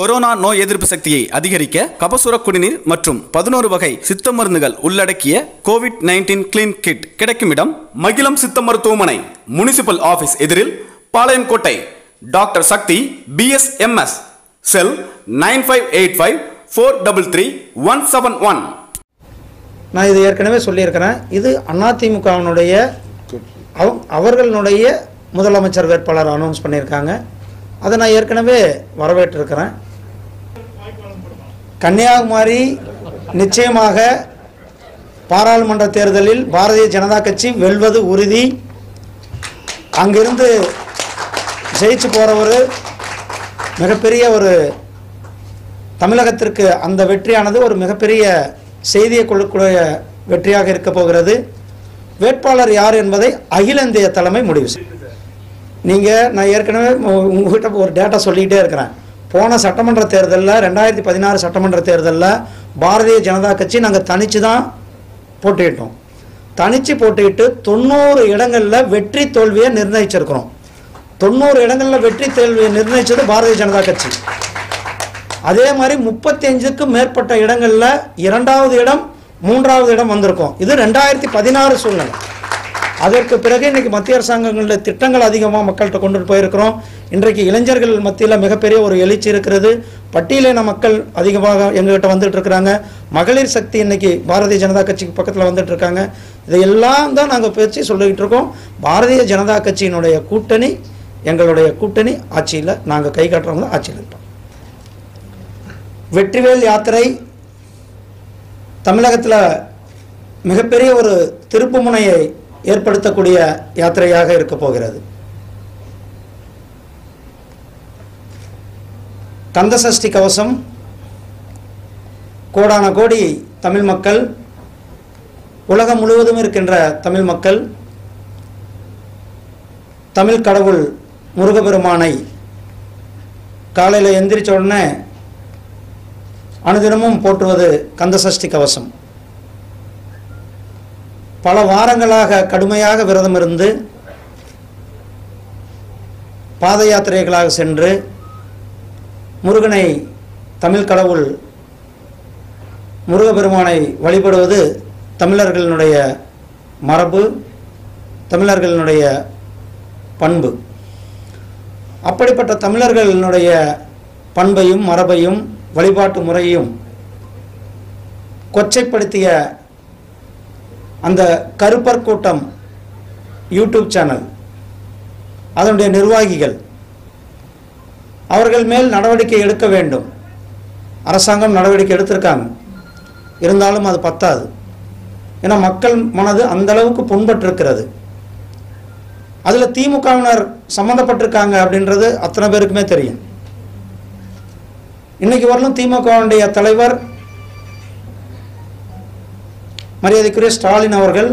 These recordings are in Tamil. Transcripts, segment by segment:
கொரோனா நோய் எதிர்ப்பு சக்தியை அதிகரிக்க கபசுர குடிநீர் மற்றும் பதினோரு வகை சித்த மருந்துகள் உள்ளடக்கிய கோவிட் நைன்டீன் கிளீன் கிட் கிடைக்கும் இடம் மகிழம் சித்த மருத்துவமனை முனிசிபல் ஆபீஸ் எதிரில் Palayamkottai. Doctor Sakthi BSMS cell nine five eight five four double three one seven one நான் இது ஏற்கனவே சொல்லியிருக்கிறேன். இது அதிமுகவினுடைய அவர்களுடைய முதலமைச்சர் வேட்பாளர் அனௌன்ஸ் பண்ணியிருக்காங்க. அதை நான் ஏற்கனவே வரவேற்றிருக்கிறேன். கன்னியாகுமரி நிச்சயமாக பாராளுமன்ற தேர்தலில் பாரதிய ஜனதா கட்சி வெல்வது உறுதி. அங்கிருந்து ஜெயிச்சு போகிறவர் மிகப்பெரிய ஒரு தமிழகத்திற்கு அந்த வெற்றியானது ஒரு மிகப்பெரிய செய்தியை கொடுக்கக்கூடிய வெற்றியாக இருக்க போகிறது. வேட்பாளர் யார் என்பதை அகில இந்திய தலைமை முடிவு செய்யும் நீங்கள் நான் ஏற்கனவே உங்ககிட்ட ஒரு டேட்டா சொல்லிக்கிட்டே இருக்கிறேன். போன சட்டமன்ற தேர்தலில் ரெண்டாயிரத்தி பதினாறு சட்டமன்ற தேர்தலில் பாரதிய ஜனதா கட்சி நாங்கள் தனித்து தான் போட்டியிட்டோம். தனித்து போட்டியிட்டு தொண்ணூறு இடங்களில் வெற்றி தோல்வியை நிர்ணயிச்சிருக்கிறோம். தொண்ணூறு இடங்களில் வெற்றி தோல்வியை நிர்ணயிச்சது பாரதிய ஜனதா கட்சி. அதே மாதிரி முப்பத்தஞ்சுக்கும் மேற்பட்ட இடங்களில் இரண்டாவது இடம் மூன்றாவது இடம் வந்திருக்கும். இது ரெண்டாயிரத்தி பதினாறு சூழ்நிலை. அதற்கு பிறகு இன்னைக்கு மத்திய அரசாங்கங்களில் திட்டங்கள் அதிகமாக மக்கள்கிட்ட கொண்டு போயிருக்கிறோம். இன்றைக்கு இளைஞர்கள் மத்தியில் மிகப்பெரிய ஒரு எழுச்சி இருக்கிறது. பட்டியலின மக்கள் அதிகமாக எங்ககிட்ட வந்துட்டு இருக்கிறாங்க. மகளிர் சக்தி இன்னைக்கு பாரதிய ஜனதா கட்சிக்கு பக்கத்தில் வந்துட்டு இருக்காங்க. இதையெல்லாம் தான் நாங்கள் பேச்சு சொல்லிக்கிட்டு இருக்கோம். பாரதிய ஜனதா கட்சியினுடைய கூட்டணி எங்களுடைய கூட்டணி ஆட்சியில் நாங்கள் கை காட்டுறவங்க ஆட்சியில் இருப்போம். வெற்றிவேல் யாத்திரை தமிழகத்தில் மிகப்பெரிய ஒரு திருப்புமுனையை ஏற்படுத்தக்கூடிய யாத்திரையாக இருக்க போகிறது. கந்தசஷ்டி கவசம் கோடான கோடி தமிழ் மக்கள் உலகம் முழுவதும் இருக்கின்ற தமிழ் மக்கள் தமிழ் கடவுள் முருகபெருமானை காலையில் எந்திரிச்ச உடனே அனுதினமும் போற்றுவது கந்தசஷ்டி கவசம். பல வாரங்களாக கடுமையாக விரதம் இருந்து பாத யாத்திரைகளாக சென்று முருகனை தமிழ் கடவுள் முருகபெருமானை வழிபடுவது தமிழர்களினுடைய மரபு தமிழர்களினுடைய பண்பு. அப்படிப்பட்ட தமிழர்களினுடைய பண்பையும் மரபையும் வழிபாட்டு முறையும் கொச்சைப்படுத்திய அந்த கருப்பர் கூட்டம் யூடியூப் சேனல் அதனுடைய நிர்வாகிகள் அவர்கள் மேல் நடவடிக்கை எடுக்க வேண்டும். அரசாங்கம் நடவடிக்கை எடுத்திருக்காங்க. இருந்தாலும் அது பத்தாது. ஏன்னா மக்கள் மனது அந்த அளவுக்கு புண்பட்டிருக்கிறது. அதில் திமுகவினர் சம்மந்தப்பட்டிருக்காங்க அப்படின்றது அத்தனை பேருக்குமே தெரியும். இன்னைக்கு வரலும் திமுகவுடைய தலைவர் மரியாதைக்குரிய ஸ்டாலின் அவர்கள்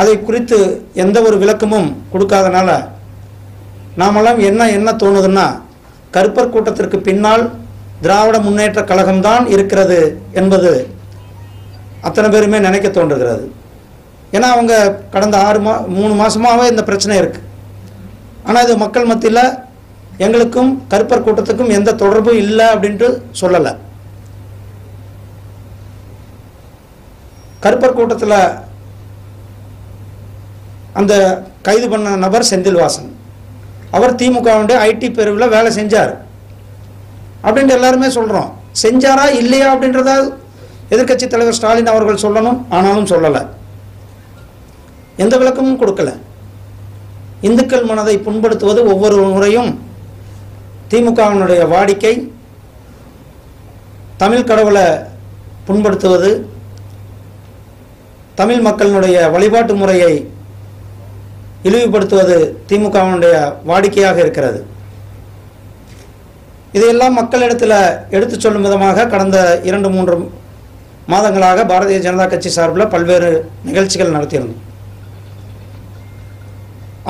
அதை குறித்து எந்த ஒரு விளக்கமும் கொடுக்காதனால நாமெல்லாம் என்ன என்ன தோணுதுன்னா கருப்பர் கூட்டத்திற்கு பின்னால் திராவிட முன்னேற்ற கழகம்தான் இருக்கிறது என்பது அத்தனை பேருமே நினைக்க தோன்றுகிறது. ஏன்னா அவங்க கடந்த ஆறு மா மூணு மாதமாகவே இந்த பிரச்சனை இருக்குது ஆனால் இது மக்கள் மத்தியில் எங்களுக்கும் கருப்பர் கூட்டத்துக்கும் எந்த தொடர்பும் இல்லை அப்படின்ட்டு சொல்லலை. கருப்பர் கூட்டத்தில் அந்த கைது பண்ண நபர் செந்தில்வாசன். அவர் திமுகவுடைய ஐடி பிரிவில் வேலை செஞ்சார். அப்படின்ட்டு எல்லாருமே சொல்கிறோம் செஞ்சாரா இல்லையா அப்படின்றத எதிர்க்கட்சி தலைவர் ஸ்டாலின் அவர்கள் சொல்லணும் ஆனாலும் சொல்லலை. எந்த விளக்கமும் கொடுக்கல. இந்துக்கள் மனதை புண்படுத்துவது ஒவ்வொரு முறையும் திமுகவினுடைய வாடிக்கை தமிழ் கடவுளை புண்படுத்துவது தமிழ் மக்களினுடைய வழிபாட்டு முறையை இழிவுபடுத்துவது திமுகவினுடைய வாடிக்கையாக இருக்கிறது. இதையெல்லாம் மக்களிடத்தில் எடுத்துச் சொல்லும் விதமாக கடந்த இரண்டு மூன்று மாதங்களாக பாரதிய ஜனதா கட்சி சார்பில் பல்வேறு நிகழ்ச்சிகள் நடத்தியிருந்தோம்.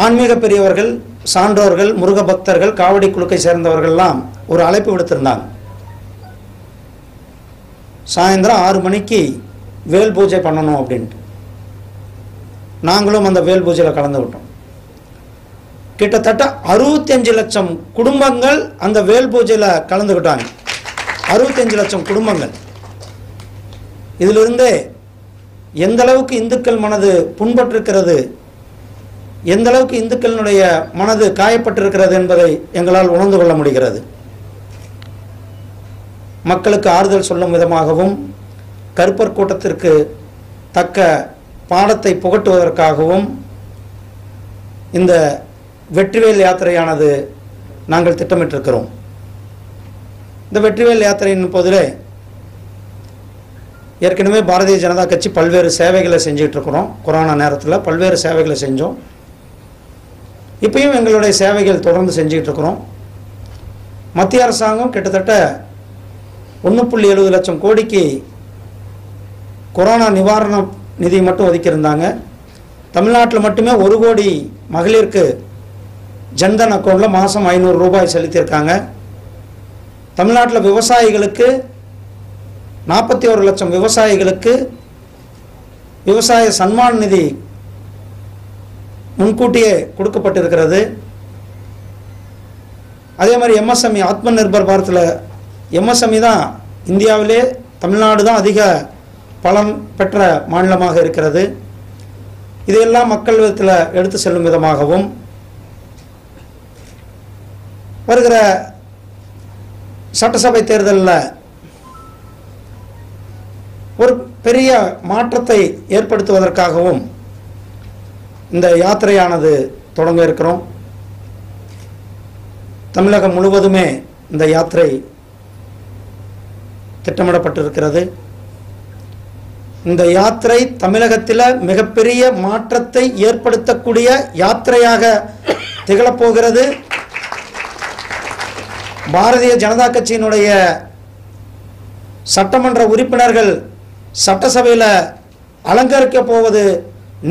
ஆன்மீக பெரியவர்கள் சான்றோர்கள் முருக பக்தர்கள் காவடி குழுக்கை சேர்ந்தவர்கள்லாம் ஒரு அழைப்பு விடுத்திருந்தாங்க. சாயந்தரம் ஆறு மணிக்கு வேல் பூஜை பண்ணணும் அப்படின்ட்டு. நாங்களும் அந்த வேல் பூஜையில் கலந்து விட்டோம். கிட்டத்தட்ட அறுபத்தஞ்சு லட்சம் குடும்பங்கள் அந்த வேல் பூஜையில் கலந்துக்கிட்டாங்க அறுபத்தஞ்சு லட்சம் குடும்பங்கள். இதிலிருந்தே எந்த அளவுக்கு இந்துக்கள் மனது புண்பட்டிருக்கிறது எந்த அளவுக்கு இந்துக்களினுடைய மனது காயப்பட்டிருக்கிறது என்பதை எங்களால் உணர்ந்து கொள்ள முடிகிறது. மக்களுக்கு ஆறுதல் சொல்லும் விதமாகவும் கருப்பர் கூட்டத்திற்கு தக்க பாடத்தை புகட்டுவதற்காகவும் இந்த வெற்றிவேல் யாத்திரையானது நாங்கள் திட்டமிட்டிருக்கிறோம். இந்த வெற்றிவேல் யாத்திரையின் போதிலே ஏற்கனவே பாரதிய ஜனதா கட்சி பல்வேறு சேவைகளை செஞ்சுட்டு இருக்கிறோம் கொரோனா நேரத்தில் பல்வேறு சேவைகளை செஞ்சோம். இப்பயும் எங்களுடைய சேவைகள் தொடர்ந்து செஞ்சுக்கிட்டு இருக்கிறோம் மத்திய அரசாங்கம் கிட்டத்தட்ட ஒன்று புள்ளி எழுபது லட்சம் கோடிக்கு கொரோனா நிவாரண நிதி மட்டும் ஒதுக்கியிருந்தாங்க. தமிழ்நாட்டில் மட்டுமே ஒரு கோடி மகளிருக்கு ஜன்தன் அக்கௌண்ட்டில் மாதம் ஐநூறு ரூபாய் செலுத்தியிருக்காங்க. தமிழ்நாட்டில் விவசாயிகளுக்கு நாற்பத்தி ஒரு லட்சம் விவசாயிகளுக்கு விவசாய சன்மான் நிதி முன்கூட்டியே கொடுக்கப்பட்டிருக்கிறது. அதே மாதிரி எம்எஸ்எம்இ ஆத்ம நிர்பர் பாரத்தில் எம்எஸ்எம்இ தான் இந்தியாவிலே தமிழ்நாடு தான் அதிக பலம் பெற்ற மாநிலமாக இருக்கிறது. இதையெல்லாம் மக்கள் விதத்தில் எடுத்து செல்லும் விதமாகவும் வருகிற சட்டசபை தேர்தலில் ஒரு பெரிய மாற்றத்தை ஏற்படுத்துவதற்காகவும் இந்த யாத்திரையானது தொடங்க இருக்கிறோம். தமிழகம் முழுவதுமே இந்த யாத்திரை திட்டமிடப்பட்டிருக்கிறது. இந்த யாத்திரை தமிழகத்தில் மிகப்பெரிய மாற்றத்தை ஏற்படுத்தக்கூடிய யாத்திரையாக திகழப்போகிறது. பாரதிய ஜனதா கட்சியினுடைய சட்டமன்ற உறுப்பினர்கள் சட்டசபையில் அலங்கரிக்க போவது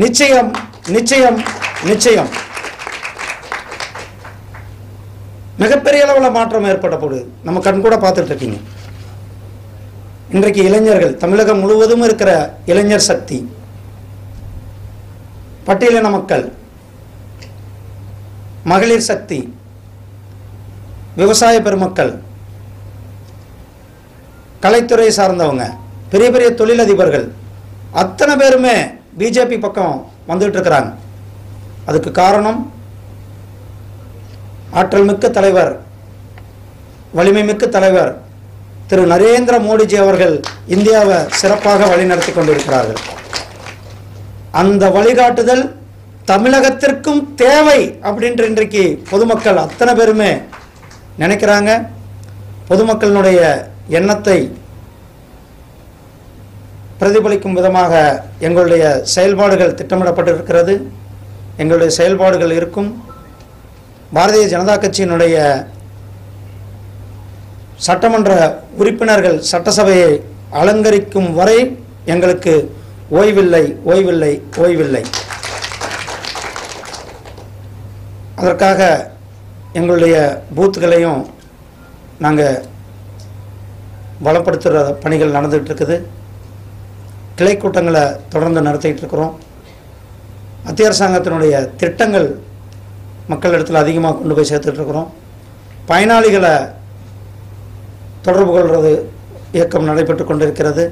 நிச்சயம் நிச்சயம் நிச்சயம். மிகப்பெரிய அளவில் மாற்றம் ஏற்பட போகுது நம்ம கண் கூட பார்த்துட்டு இருக்கீங்க. இன்றைக்கு இளைஞர்கள் தமிழகம் முழுவதும் இருக்கிற இளைஞர் சக்தி பட்டியலின மக்கள் மகளிர் சக்தி விவசாய பெருமக்கள் கலைத்துறை சார்ந்தவங்க பெரிய பெரிய தொழிலதிபர்கள் அத்தனை பேருமே பிஜேபி பக்கம் வந்துட்டு இருக்கிறாங்க அதுக்கு காரணம் ஆற்றல் மிக்க தலைவர் வலிமை மிக்க தலைவர் திரு நரேந்திர மோடிஜி அவர்கள் இந்தியாவை சிறப்பாக வழிநடத்தி கொண்டிருக்கிறார்கள். அந்த வழிகாட்டுதல் தமிழகத்திற்கும் தேவை அப்படின்ற இன்றைக்கு பொதுமக்கள் அத்தனை பேருமே நினைக்கிறாங்க. பொதுமக்களினுடைய எண்ணத்தை பிரதிபலிக்கும் விதமாக எங்களுடைய செயல்பாடுகள் திட்டமிடப்பட்டிருக்கிறது. எங்களுடைய செயல்பாடுகள் இருக்கும். பாரதிய ஜனதா கட்சியினுடைய சட்டமன்ற உறுப்பினர்கள் சட்டசபையை அலங்கரிக்கும் வரை எங்களுக்கு ஓய்வில்லை ஓய்வில்லை ஓய்வில்லை. அதற்காக எங்களுடைய பூத்துகளையும் நாங்கள் பலப்படுத்துகிற பணிகள் நடந்துகிட்டு இருக்குது கிளை கூட்டங்களை தொடர்ந்து நடத்திக்கிட்டு இருக்கிறோம் மத்திய அரசாங்கத்தினுடைய திட்டங்கள் மக்களிடத்தில் அதிகமாக கொண்டு போய் சேர்த்துட்ருக்குறோம் பயனாளிகளை தொடர்பு கொள்வது இயக்கம் நடைபெற்று கொண்டிருக்கிறது.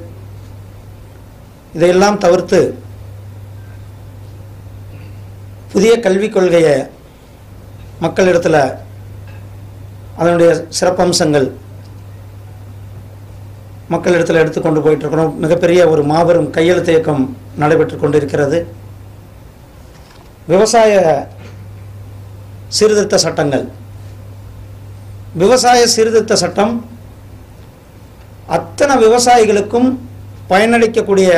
இதையெல்லாம் தவிர்த்து புதிய கல்விக் கொள்கையை மக்களிடத்தில் அதனுடைய சிறப்பம்சங்கள் மக்களிடத்தில் எடுத்துக்கொண்டு போயிட்டு மிகப்பெரிய ஒரு மாபெரும் கையெழுத்து இயக்கம் நடைபெற்று கொண்டிருக்கிறது. விவசாய சீர்திருத்த சட்டங்கள். விவசாய சீர்திருத்த சட்டம் அத்தனை விவசாயிகளுக்கும் பயனளிக்கக்கூடிய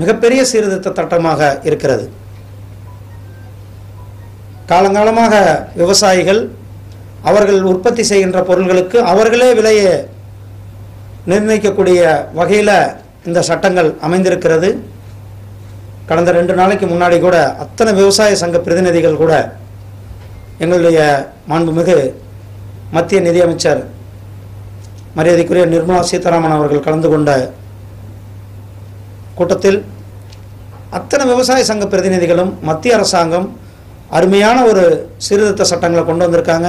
மிகப்பெரிய சீர்திருத்த சட்டமாக இருக்கிறது. காலங்காலமாக விவசாயிகள் அவர்கள் உற்பத்தி செய்கின்ற பொருள்களுக்கு அவர்களே விலையை நிர்ணயிக்கக்கூடிய வகையில் இந்த சட்டங்கள் அமைந்திருக்கிறது. கடந்த ரெண்டு நாளைக்கு முன்னாடி கூட அத்தனை விவசாய சங்க பிரதிநிதிகள் கூட எங்களுடைய மாண்புமிகு மத்திய நிதியமைச்சர் மரியாதைக்குரிய நிர்மலா சீதாராமன் அவர்கள் கலந்து கொண்ட கூட்டத்தில் அத்தனை விவசாய சங்க பிரதிநிதிகளும் மத்திய அரசாங்கம் அருமையான ஒரு சீர்திருத்த சட்டங்களை கொண்டு வந்திருக்காங்க.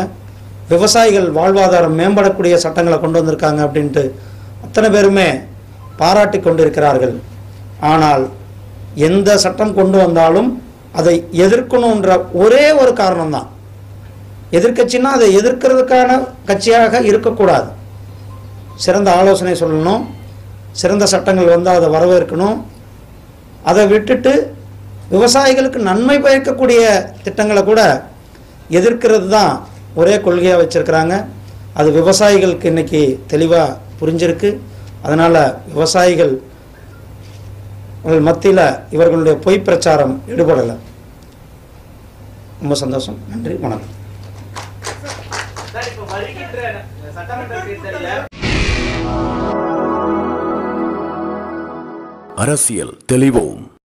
விவசாயிகள் வாழ்வாதாரம் மேம்படக்கூடிய சட்டங்களை கொண்டு வந்திருக்காங்க அப்படின்ட்டு அத்தனை பேருமே பாராட்டி கொண்டிருக்கிறார்கள். ஆனால் எந்த சட்டம் கொண்டு வந்தாலும் அதை எதிர்க்கணுன்ற ஒரே ஒரு காரணம்தான். எதிர்கட்சின்னா அதை எதிர்க்கிறதுக்கான கட்சியாக இருக்கக்கூடாது. சிறந்த ஆலோசனை சொல்லணும். சிறந்த சட்டங்கள் வந்தால் அதை வரவேற்கணும். அதை விட்டுட்டு விவசாயிகளுக்கு நன்மை பயக்கக்கூடிய திட்டங்களை கூட எதிர்க்கிறது தான் ஒரே கொள்கையாக வச்சுருக்கிறாங்க. அது விவசாயிகளுக்கு இன்னைக்கு தெளிவாக புரிஞ்சிருக்கு. அதனால் விவசாயிகள் மத்தியில் இவர்களுடைய பொய் பிரச்சாரம் ஈடுபடலை. ரொம்ப சந்தோஷம். நன்றி. வணக்கம். அரசியல் தெளிவோம்.